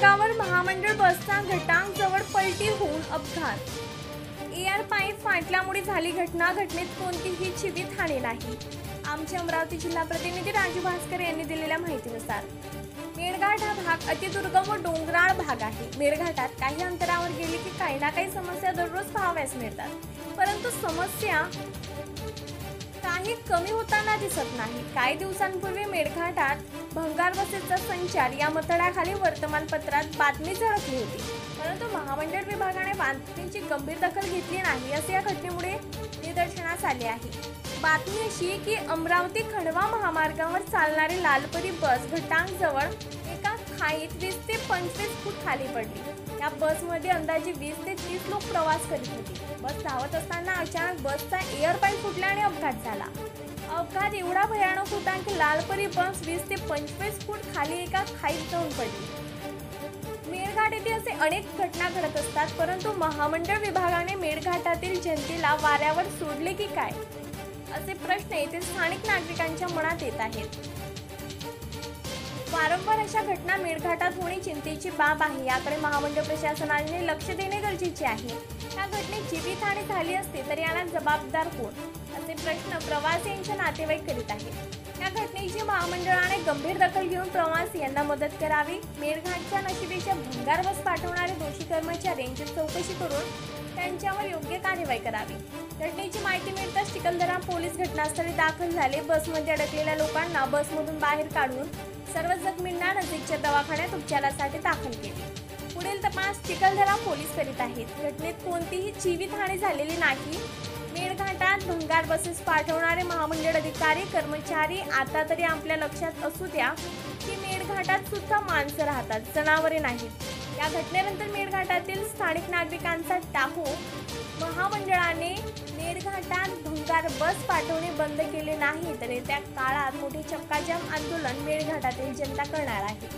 मार्गावर महामंडळ बसचा घटांग जवळ पलटी होऊन अपघात. एअर पाईप फाटल्यामुळे झाली घटना घटनेत कोणतीही जीवितहानी नाही. आमचे अमरावती जिल्हा प्रतिनिधी राजू भास्कर यांनी दिलेल्या माहितीनुसार मेळघाट हा भाग अतिदुर्गम व डोंगराळ भाग आहे. मेळघाटात काही अंतरावर गेली की काही ना काही समस्या दररोज पाहाव्यास मिळतात. परंतु समस्या काही कमी होताना दिसत नाही काही दिवसांपूर्वी मेळघाटात भंगार बसेसचा संचार या मतळ्याखाली वर्तमानपत्रात बातमी झळकली होती. परंतु महामंडळ विभागाने बातमीची गंभीर दखल घेतली नाही असे या घटनेमुळे निदर्शनास आले आहे. बातमी अशी की अमरावती खंडवा महामार्गावर चालणारी लालपरी बस घटांगजवळ एका खाईत वीस ते पंचवीस फूट खाली पडली. या बसमध्ये अंदाजे वीस ते तीस लोक प्रवास करीत होते. बस धावत असताना अचानक बसचा एअर पाईप फुटल्याने अपघात झाला. अपघात एवढा भयानक होता की लालपरी बस वीस ते पंचवीस फूट खाली एका खाईत जाऊन पडली. मेळघाट येथे असे अनेक घटना घडत असतात परंतु महामंडळ विभागाने मेळघाटातील जनतेला वाऱ्यावर सोडले की काय? असे प्रश्न येथील स्थानिक नागरिकांच्या मनात येत आहेत. वारंवार अशा घटना मेळघाटात होणे चिंतेची बाब आहे. याकडे महामंडळ प्रशासनाने लक्ष देणे गरजेचे आहे. या घटनेत जीवितहानी झाली असते तर याला जबाबदार कोण? असे प्रश्न प्रवासी यांच्या नातेवाईक करीत आहेत. या घटनेची महामंडळाने गंभीर दखल घेऊन प्रवासी यांना मदत करावी मेळघाटच्या नशिबीच्या भंगार बस पाठवणारे दोषी कर्मचारी यांची चौकशी करून त्यांच्यावर योग्य कार्यवाही करावी. घटनेची माहिती मिळताच चिखलदरा पोलीस घटनास्थळी दाखल झाले. बसमध्ये अडकलेल्या लोकांना बसमधून बाहेर काढून सर्व जखमींना नजीकच्या दवाखान्यात उपचारासाठी दाखल केले. पुढील तपास चिखलदरा पोलीस करीत आहेत. घटनेत कोणतीही जीवितहानी झालेली नाही. मेळघाटात भंगार बसेस पाठवणारे महामंडळ अधिकारी कर्मचारी आता तरी आपल्या लक्षात असू द्या की मेळघाटात सुद्धा माणसं राहतात जनावरे नाहीत. या घटनेनंतर मेळघाटातील स्थानिक नागरिकांचा टाहू महामंडळाने मेळघाटात भंगार बस पाठवणे बंद केले नाही. तर येत्या काळात मोठे चक्काजाम आंदोलन मेळघाटातील जनता करणार आहे.